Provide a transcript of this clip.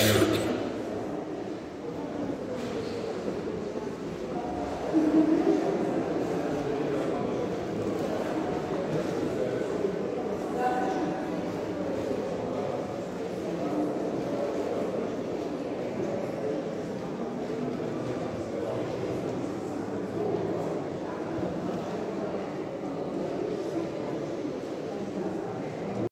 journey.